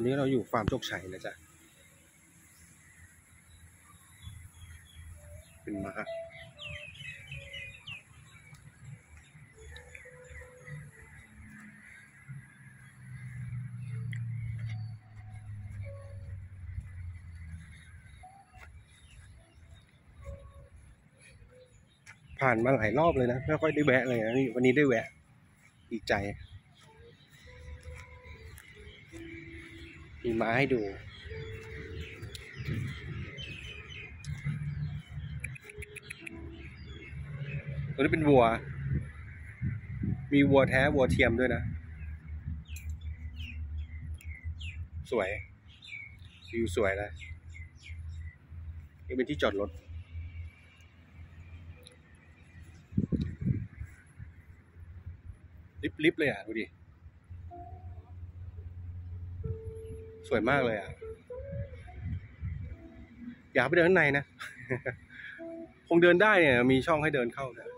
ตอนนี้เราอยู่ฟาร์มโชคชัยนะจ๊ะ เป็นม้าผ่านมาหลายรอบเลยนะ ไม่ค่อยได้แวะเลยนะนี่วันนี้ได้แวะ ดีใจ มีม้าให้ดูตัวนี้เป็นวัว มีวัวแท้วัวเทียมด้วยนะ สวยวิวสวยเลยนี่เป็นที่จอดรถลิบๆเลยอะ ดูดิ สวยมากเลยอะ อยากไปเดินข้างในนะ คงเดินได้เนี่ย มีช่องให้เดินเข้านะ